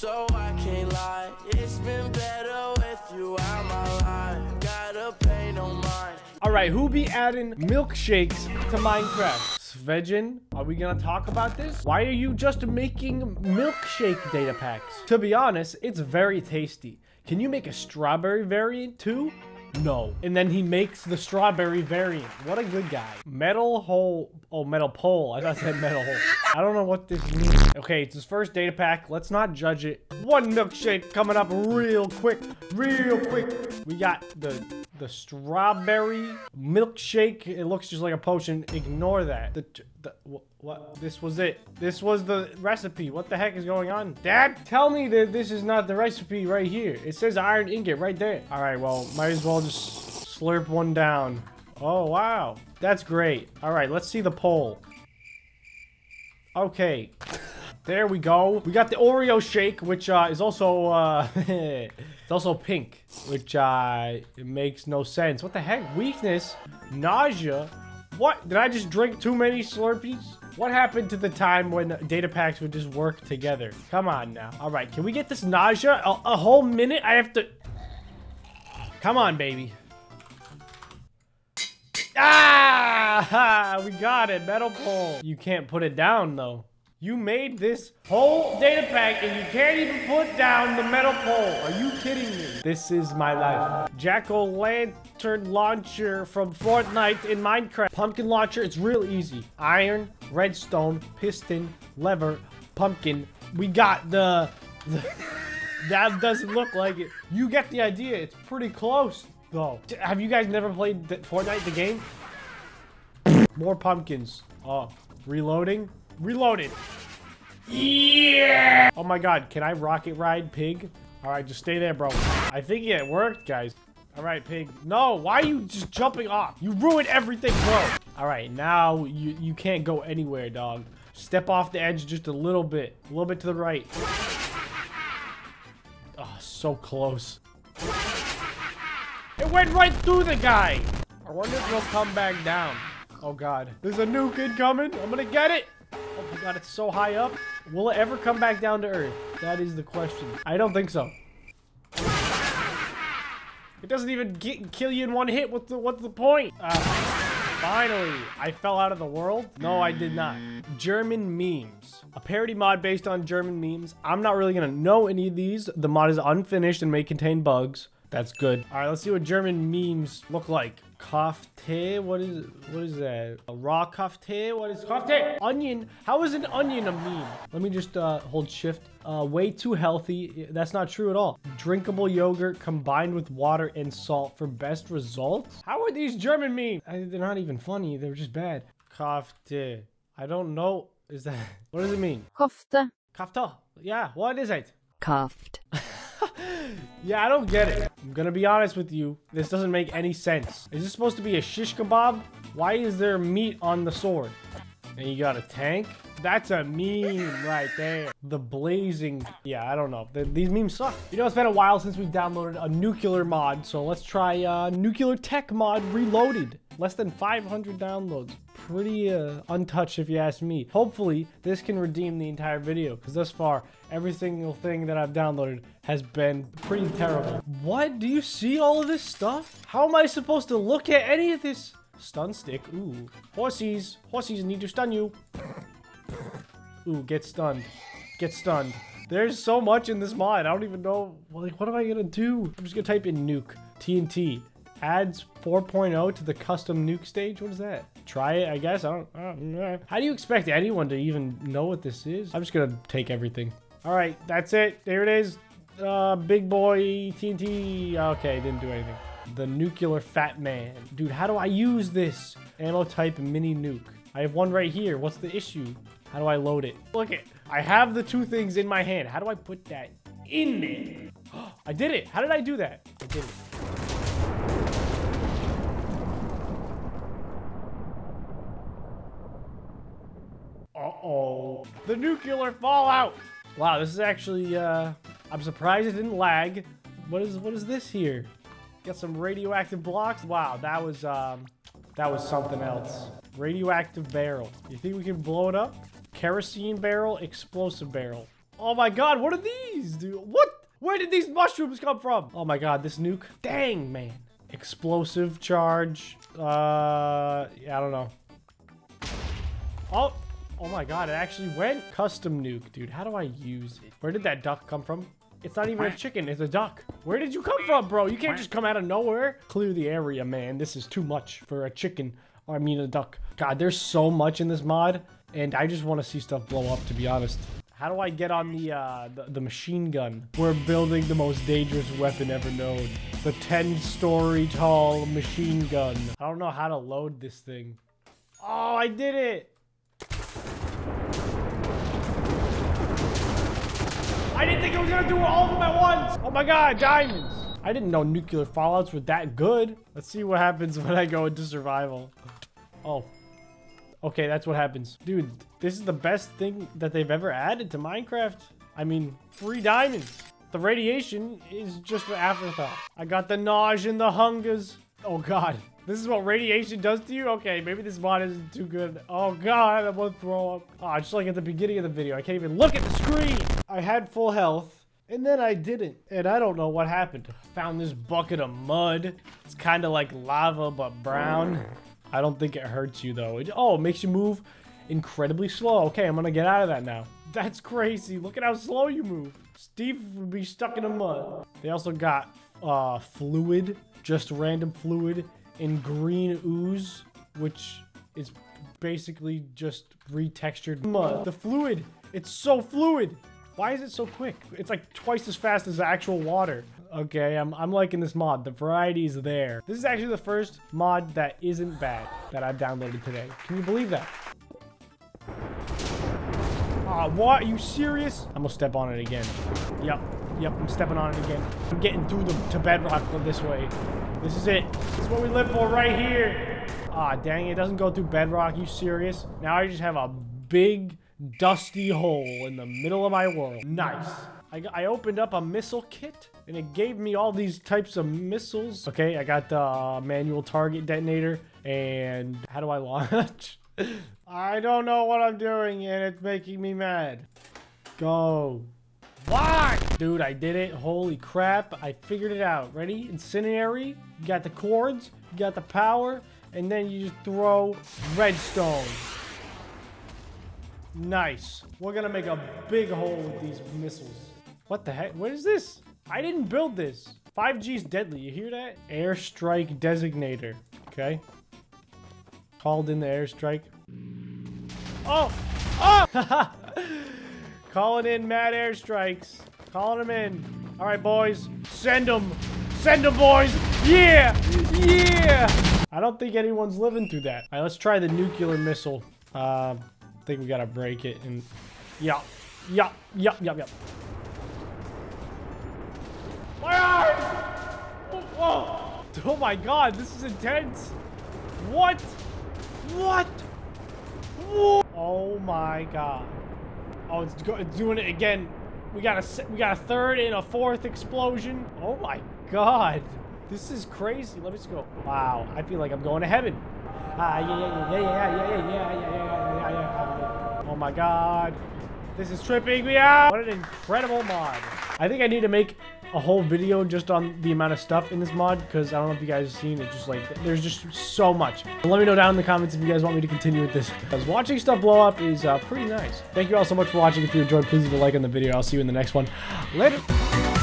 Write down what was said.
so I can't lie. It's been better with you out my life. Gotta mind. All right, who be adding milkshakes to Minecraft? Svejin, are we gonna talk about this? Why are you just making milkshake data packs? To be honest, it's very tasty. Can you make a strawberry variant too? No. And then he makes the strawberry variant. What a good guy. Metal hole. Oh, metal pole. I thought I said metal hole. I don't know what this means. Okay, it's his first data pack. Let's not judge it. One milkshake coming up real quick. Real quick. We got the the strawberry milkshake. It looks just like a potion. Ignore that. The, the what? This was it. This was the recipe. What the heck is going on? Dad, tell me that this is not the recipe right here. It says iron ingot right there. All right, well, might as well just slurp one down. Oh, wow. That's great. All right, let's see the poll. Okay. There we go. We got the Oreo shake, which uh, is also uh, it's also pink, which uh, it makes no sense. What the heck? Weakness, nausea. What? Did I just drink too many Slurpees? What happened to the time when data packs would just work together? Come on now. All right, can we get this nausea? A, a whole minute? I have to. Come on, baby. Ah! We got it. Metal pole. You can't put it down, though. You made this whole data pack and you can't even put down the metal pole. Are you kidding me? This is my life. Jack-o'-lantern launcher from Fortnite in Minecraft. Pumpkin launcher, it's real easy. Iron, redstone, piston, lever, pumpkin. We got the... the that doesn't look like it. You get the idea. It's pretty close, though. Have you guys never played the Fortnite, the game? More pumpkins. Oh, reloading? Reloaded. Yeah! Oh my god, can I rocket ride pig? Alright, just stay there, bro. I think it worked, guys. Alright, pig. No, why are you just jumping off? You ruined everything, bro. Alright, now you, you can't go anywhere, dog. Step off the edge just a little bit. A little bit to the right. Oh, so close. It went right through the guy. I wonder if he'll come back down. Oh god. There's a new kid coming. I'm gonna get it. God, it's so high up. Will it ever come back down to earth? That is the question. I don't think so. It doesn't even get, kill you in one hit. What's the, what's the point? Uh, finally, I fell out of the world? No, I did not. German memes. A parody mod based on German memes. I'm not really gonna know any of these. The mod is unfinished and may contain bugs. That's good. All right, let's see what German memes look like. Kofte, what is what is that? A raw kofte? What is kofte? Onion. How is an onion a meme? Let me just uh, hold shift. Uh, way too healthy. That's not true at all. Drinkable yogurt combined with water and salt for best results. How are these German memes? I, they're not even funny. They're just bad. Kofte. I don't know. Is that what does it mean? Kofte. Kofte. Yeah. What is it? Cuffed. Yeah, I don't get it. I'm gonna be honest with you. This doesn't make any sense. Is this supposed to be a shish kebab? Why is there meat on the sword? And you got a tank? That's a meme right there. The blazing. Yeah, I don't know. The, these memes suck. You know, it's been a while since we've downloaded a nuclear mod. So let's try uh, nuclear tech mod reloaded. Less than 500 downloads. Pretty uh, untouched if you ask me. Hopefully, this can redeem the entire video. Because thus far, every single thing that I've downloaded has been pretty terrible. What? Do you see all of this stuff? How am I supposed to look at any of this? Stun stick. Ooh. Horsies. Horsies need to stun you. Ooh, get stunned. Get stunned. There's so much in this mod. I don't even know. Like, what am I gonna do? I'm just gonna type in nuke. TNT. Adds 4.0 to the custom nuke stage. What is that? Try it, I guess. I don't, I don't. How do you expect anyone to even know what this is? I'm just gonna take everything. All right, that's it. There it is. Uh, big boy TNT. Okay, didn't do anything. The nuclear fat man. Dude, how do I use this? Ammo type mini nuke. I have one right here. What's the issue? How do I load it? Look it. I have the two things in my hand. How do I put that in there? I did it. How did I do that? I did it. Uh-oh. The nuclear fallout. Wow, this is actually, uh, I'm surprised it didn't lag. What is, what is this here? Got some radioactive blocks. Wow, that was, um, that was something else. Radioactive barrel. You think we can blow it up? Kerosene barrel, explosive barrel. Oh my god, what are these, dude? What? Where did these mushrooms come from? Oh my god, this nuke. Dang, man. Explosive charge. Uh, yeah, I don't know. Oh, oh my god, it actually went. Custom nuke, dude. How do I use it? Where did that duck come from? It's not even a chicken, it's a duck. Where did you come from, bro? You can't just come out of nowhere. Clear the area, man. This is too much for a chicken. I mean a duck. God, there's so much in this mod. And I just want to see stuff blow up, to be honest. How do I get on the, uh, the, the machine gun? We're building the most dangerous weapon ever known. The 10-story tall machine gun. I don't know how to load this thing. Oh, I did it! I didn't think it was gonna do all of them at once! Oh my god, diamonds! I didn't know nuclear fallouts were that good. Let's see what happens when I go into survival. Oh. Okay, that's what happens. Dude, this is the best thing that they've ever added to Minecraft. I mean, free diamonds. The radiation is just an afterthought. I got the nausea and the hungers. Oh god. This is what radiation does to you? Okay, maybe this mod isn't too good. Oh god, I'm gonna throw up. Ah, oh, just like at the beginning of the video. I can't even look at the screen. I had full health. And then I didn't. And I don't know what happened. Found this bucket of mud. It's kind of like lava, but brown. I don't think it hurts you, though. It, oh, it makes you move incredibly slow. Okay, I'm to get out of that now. That's crazy. Look at how slow you move. Steve would be stuck in the mud. They also got uh, fluid, just random fluid, in green ooze, which is basically just retextured mud. The fluid, it's so fluid. Why is it so quick? It's like twice as fast as actual water. Okay, I'm, I'm liking this mod. The variety is there. This is actually the first mod that isn't bad that I've downloaded today. Can you believe that? Ah, what? Are you serious? I'm gonna step on it again. Yep. Yep, I'm stepping on it again. I'm getting through the, to bedrock this way. This is it. This is what we live for right here. Ah, dang, it doesn't go through bedrock. You serious? Now I just have a big, dusty hole in the middle of my world. Nice. I, I opened up a missile kit and it gave me all these types of missiles. Okay, I got the uh, manual target detonator and how do I launch? I don't know what I'm doing and it's making me mad. Go. Why? Dude, I did it. Holy crap. I figured it out. Ready? Incendiary. You got the cords. You got the power. And then you just throw redstone. Nice. We're gonna make a big hole with these missiles. What the heck? What is this? I didn't build this. 5G is deadly. You hear that? Airstrike designator. Okay. Called in the airstrike. Oh! Oh! Calling in mad airstrikes. Calling them in. All right, boys. Send them. Send them, boys. Yeah! Yeah! I don't think anyone's living through that. All right, let's try the nuclear missile. Uh, I think we gotta break it and... Yeah. Yeah. Yeah. Yeah. Yeah. My eyes! Oh, oh my god, this is intense. What? What? What? Oh my god. Oh, it's, it's doing it again. We got a we got a third and a fourth explosion. Oh my god. This is crazy. Let me just go. Wow, I feel like I'm going to heaven. Ah, yeah, yeah, yeah, yeah, yeah, yeah, yeah, yeah, yeah, yeah, yeah. Oh my god. This is tripping me out. What an incredible mod. I think I need to make a whole video just on the amount of stuff in this mod because I don't know if you guys have seen it just like there's just so much. Let me know down in the comments if you guys want me to continue with this because watching stuff blow up is uh, pretty nice. Thank you all so much for watching. If you enjoyed please leave a like on the video. I'll see you in the next one. Later